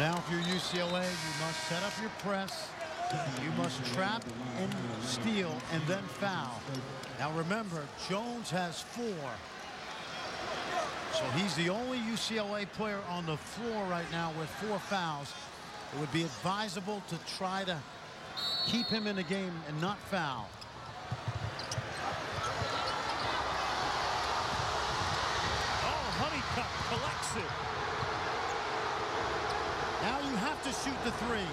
now if you're UCLA, you must set up your press. You must trap and steal and then foul. Now remember, Jones has four. So he's the only UCLA player on the floor right now with four fouls. It would be advisable to try to keep him in the game and not foul. Oh, Honeycutt collects it. Now you have to shoot the three.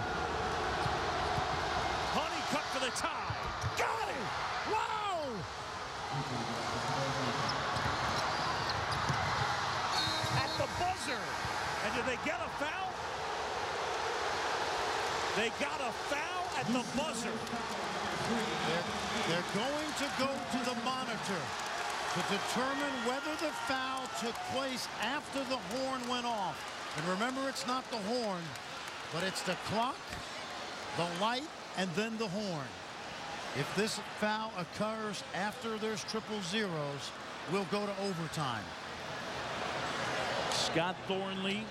Honeycutt for the tie. Got it! Wow! At the buzzer. And did they get a foul? They got a foul at the buzzer. They're, they're going to go to the monitor to determine whether the foul took place after the horn went off. And remember, it's not the horn, but it's the clock, the light, and then the horn. If this foul occurs after there's triple zeros, we'll go to overtime. Scott Thornley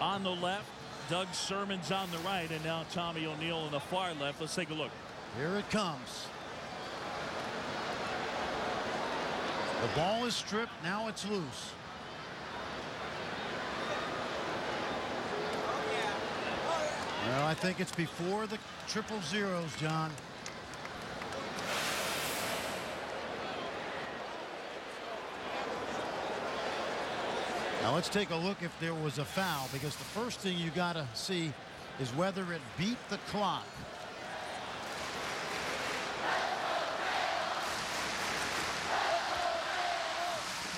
on the left. Doug Sirmons on the right. And now Tommy O'Neill on the far left. Let's take a look. Here it comes. The ball is stripped. Now it's loose. Well, I think it's before the triple zeros, John. Now let's take a look if there was a foul because the first thing you got to see is whether it beat the clock.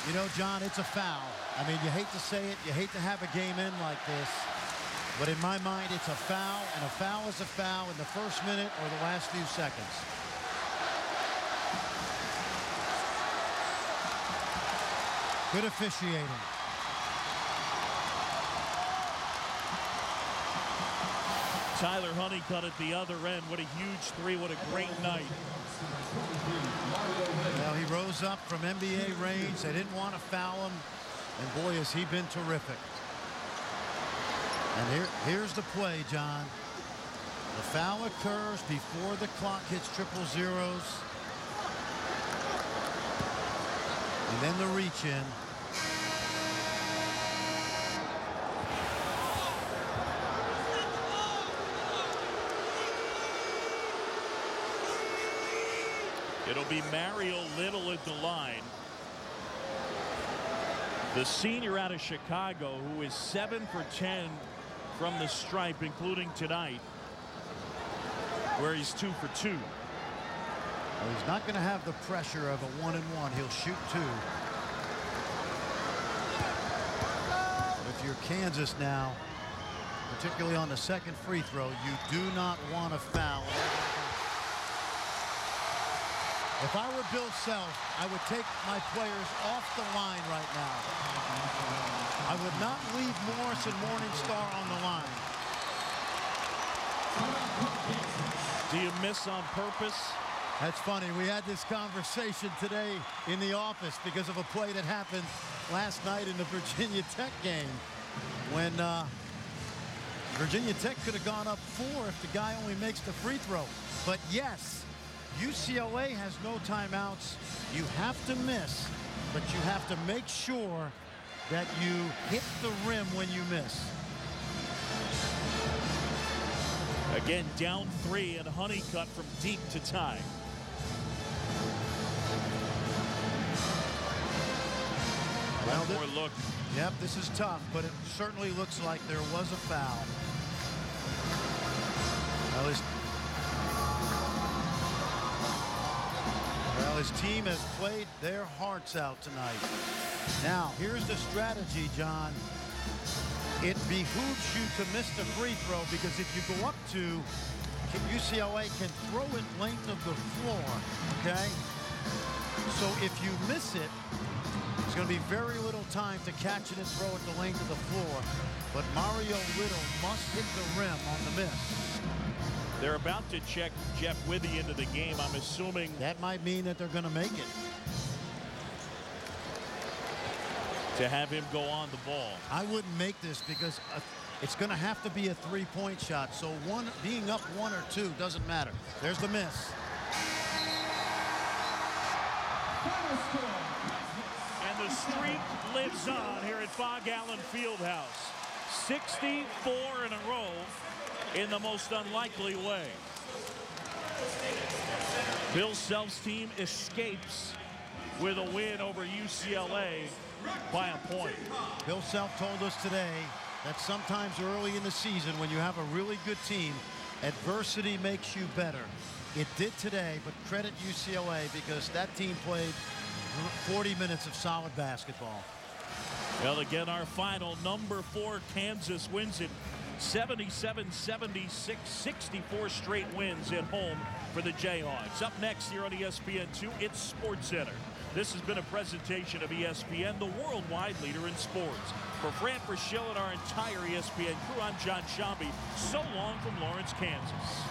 You know, John, it's a foul. I mean, you hate to say it, you hate to have a game end like this, but in my mind, it's a foul, and a foul is a foul in the first minute or the last few seconds. Good officiating. Tyler Honeycutt at the other end. What a huge three. What a great night. Well, he rose up from NBA range. They didn't want to foul him. And boy, has he been terrific. And here, here's the play, John. The foul occurs before the clock hits triple zeros. And then the reach in. It'll be Mario Little at the line. The senior out of Chicago who is 7 for 10 from the stripe, including tonight, where he's 2 for 2. Well, he's not going to have the pressure of a one and one. He'll shoot two. But if you're Kansas now, particularly on the second free throw, you do not want to foul. If I were Bill Self, I would take my players off the line right now. I would not leave Morris and Morningstar on the line. Do you miss on purpose? That's funny. We had this conversation today in the office because of a play that happened last night in the Virginia Tech game when uh, Virginia Tech could have gone up four if the guy only makes the free throw. But yes, UCLA has no timeouts. You have to miss, but you have to make sure that you hit the rim when you miss. Again, down three and Honeycutt from deep to tie. Well, One more look. Yep, this is tough, but it certainly looks like there was a foul. Well, his, well, his team has played their hearts out tonight. Now, here's the strategy, John. It behooves you to miss the free throw because if you go up to UCLA can throw it length of the floor, okay? So if you miss it, there's going to be very little time to catch it and throw it the length of the floor. But Mario Little must hit the rim on the miss. They're about to check Jeff Withey into the game. I'm assuming That might mean that they're going to make it. To have him go on the ball. I wouldn't make this because uh, it's going to have to be a three-point shot. So one being up one or two doesn't matter. There's the miss. And the streak lives on here at Phog Allen Fieldhouse. 64 in a row in the most unlikely way. Bill Self's team escapes with a win over UCLA by a point. Bill Self told us today that sometimes early in the season when you have a really good team, adversity makes you better. It did today, but credit UCLA because that team played 40 minutes of solid basketball. Well, again, our final number four, Kansas wins it 77-76, 64 straight wins at home for the Jayhawks. Up next here on ESPN2, it's Sports Center. This has been a presentation of ESPN, the worldwide leader in sports. For Fran Fraschilla and our entire ESPN crew, I'm John Sciambi. So long from Lawrence, Kansas.